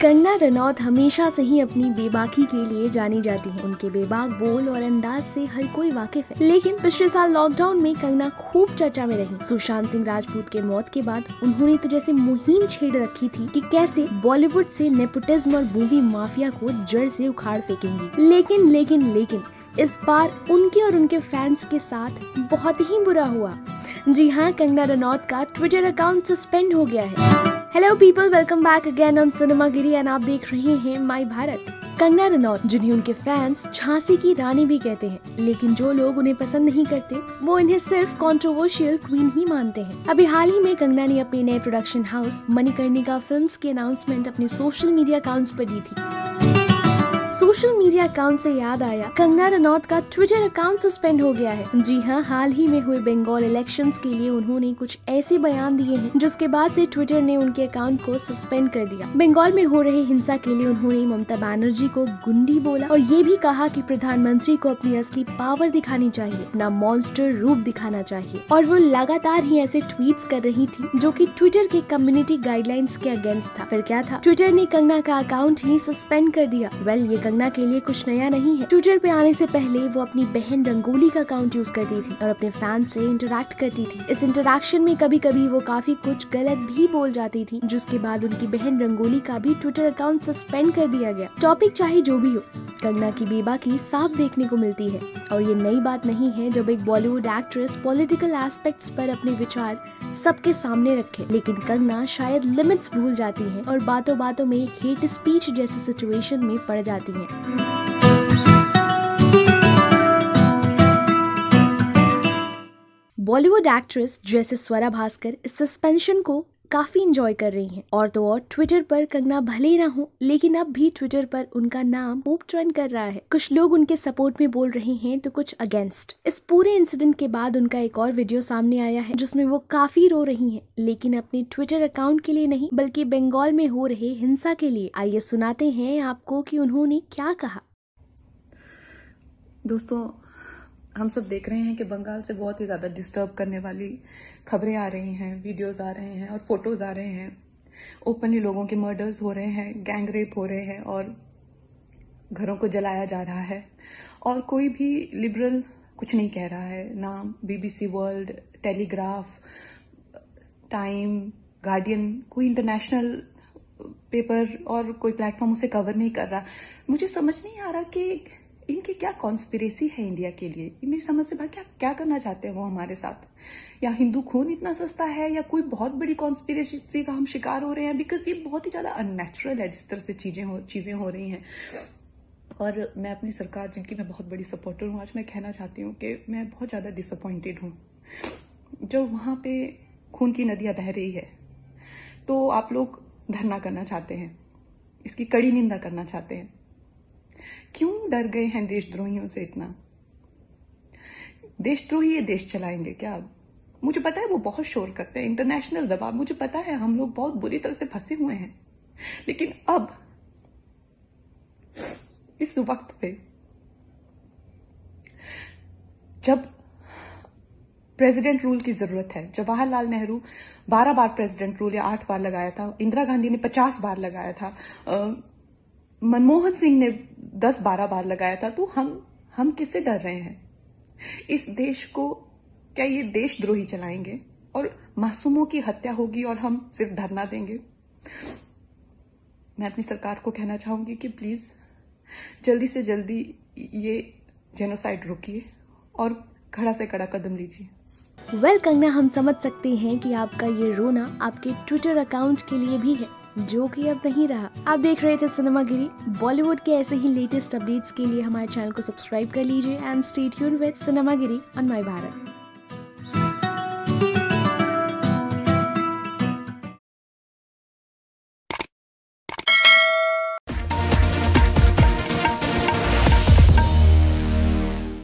कंगना रनौत हमेशा से ही अपनी बेबाकी के लिए जानी जाती हैं। उनके बेबाक, बोल और अंदाज से हर कोई वाकिफ है। लेकिन पिछले साल लॉकडाउन में कंगना खूब चर्चा में रही। सुशांत सिंह राजपूत के मौत के बाद उन्होंने तो जैसे मुहिम छेड़ रखी थी कि कैसे बॉलीवुड से नेपोटिज्म और मूवी माफिया को जड़ से उखाड़ फेंकेंगी। लेकिन लेकिन लेकिन, इस बार उनके और उनके फैंस के साथ बहुत ही बुरा हुआ। जी हाँ कंगना रनौत का ट्विटर अकाउंट सस्पेंड हो गया है। Hello people welcome back again on Cinemagiri and आप देख रहे हैं माई भारत कंगना रनौत, जिन्हें उनके फैंस झांसी की रानी भी कहते हैं, लेकिन जो लोग उन्हें पसंद नहीं करते, वो इन्हें सिर्फ़ कंट्रोवर्शियल क्वीन ही मानते हैं। अभी हाल ही में कंगना ने अपने नए प्रोडक्शन हाउस मणिकर्णिका फिल्म्स के अनाउंसमेंट अपने सोशल मीडिया अकाउंट्स पर दी थी। सोशल मीडिया अकाउंट से याद आया। कंगना रनौत का ट्विटर अकाउंट सस्पेंड हो गया है। जी हाँ हाल ही में हुए बंगाल इलेक्शन के लिए उन्होंने कुछ ऐसे बयान दिए हैं, जिसके बाद से ट्विटर ने उनके अकाउंट को सस्पेंड कर दिया। बंगाल में हो रहे हिंसा के लिए उन्होंने ममता बनर्जी को गुंडी बोला और ये भी कहा कि प्रधानमंत्री को अपनी असली पावर दिखानी चाहिए, अपना मॉन्स्टर रूप दिखाना चाहिए। और वो लगातार ही ऐसे ट्वीट कर रही थी, जो की ट्विटर के कम्युनिटी गाइडलाइंस के अगेंस्ट था। फिर क्या था? ट्विटर ने कंगना का अकाउंट ही सस्पेंड कर दिया। वेल ये कंगना के लिए कुछ नया नहीं है। ट्विटर पे आने से पहले वो अपनी बहन रंगोली का अकाउंट यूज़ करती थी और अपने फ़ैन से इंटरेक्ट करती थी। इस इंटरेक्शन में कभी कभी वो काफ़ी कुछ गलत भी बोल जाती थी, जिसके बाद उनकी बहन रंगोली का भी ट्विटर अकाउंट सस्पेंड कर दिया गया। टॉपिक चाहे जो भी हो, कंगना की बेबाकी साफ़ देखने को मिलती है। और ये नई बात नहीं है जब एक बॉलीवुड एक्ट्रेस पॉलिटिकल एस्पेक्ट्स पर अपने विचार सबके सामने रखे। लेकिन कंगना शायद लिमिट्स भूल जाती है और बातों बातों में हेट स्पीच जैसी सिचुएशन में पड़ जाती है। बॉलीवुड एक्ट्रेस जैसे स्वरा भास्कर इस सस्पेंशन को काफ़ी इंजॉय कर रही हैं। और तो और ट्विटर पर कंगना भले ना हो, लेकिन अब भी ट्विटर पर उनका नाम खूब ट्रेंड कर रहा है। कुछ लोग उनके सपोर्ट में बोल रहे हैं तो कुछ अगेंस्ट इस पूरे इंसिडेंट के बाद उनका एक और वीडियो सामने आया है, जिसमें वो काफ़ी रो रही हैं, लेकिन अपने ट्विटर अकाउंट के लिए नहीं, बल्कि बंगाल में हो रहे हिंसा के लिए। आइए सुनाते हैं आपको कि उन्होंने क्या कहा। दोस्तों हम सब देख रहे हैं कि बंगाल से बहुत ही ज़्यादा डिस्टर्ब करने वाली खबरें आ रही हैं वीडियोस आ रहे हैं और फ़ोटोज़ आ रहे हैं। ओपनली लोगों के मर्डर्स हो रहे हैं गैंग रेप हो रहे हैं और घरों को जलाया जा रहा है। और कोई भी लिबरल कुछ नहीं कह रहा है। ना BBC World Telegraph Time Guardian कोई इंटरनेशनल पेपर और कोई प्लेटफॉर्म उसे कवर नहीं कर रहा। मुझे समझ नहीं आ रहा कि इनकी क्या कॉन्स्पिरेसी है इंडिया के लिए? मेरी समझ से भाई क्या क्या करना चाहते हैं वो हमारे साथ? या हिंदू खून इतना सस्ता है या कोई बहुत बड़ी कॉन्स्पिरेसी का हम शिकार हो रहे हैं? बिकॉज़ ये बहुत ही ज़्यादा अननेचुरल है जिस तरह से चीज़ें चीज़ें हो रही हैं। और मैं अपनी सरकार, जिनकी मैं बहुत बड़ी सपोर्टर हूँ, आज मैं कहना चाहती हूँ कि मैं बहुत ज़्यादा डिसअपॉइंटेड हूँ। जो वहाँ पे खून की नदियाँ बह रही है तो आप लोग धरना करना चाहते हैं। इसकी कड़ी निंदा करना चाहते हैं। क्यों डर गए हैं देशद्रोहियों से इतना? देशद्रोही ये देश चलाएँगे क्या? मुझे पता है वो बहुत शोर करते हैं इंटरनेशनल दबाव। मुझे पता है हम लोग बहुत बुरी तरह से फंसे हुए हैं। लेकिन अब, इस वक्त पे, जब प्रेसिडेंट रूल की ज़रूरत है, जवाहरलाल नेहरू बारह बार प्रेसिडेंट रूल या आठ बार लगाया था, इंदिरा गांधी ने पचास बार लगाया था मनमोहन सिंह ने दस बारह बार लगाया था तो हम हम किससे डर रहे हैं? इस देश को क्या ये देशद्रोही चलाएँगे? और मासूमों की हत्या होगी और हम सिर्फ़ धरना देंगे? मैं अपनी सरकार को कहना चाहूँगी कि प्लीज़ जल्दी से जल्दी ये जेनोसाइड रोकिए और खड़ा से कड़ा कदम लीजिए। वेल well, कंगना हम समझ सकते हैं कि आपका ये रोना आपके ट्विटर अकाउंट के लिए भी है। जो कि अब नहीं रहा। आप देख रहे थे सिनेमा गिरी बॉलीवुड के ऐसे ही लेटेस्ट अपडेट्स के लिए हमारे चैनल को सब्सक्राइब कर लीजिए and stay with Cinemagiri on my Bharat.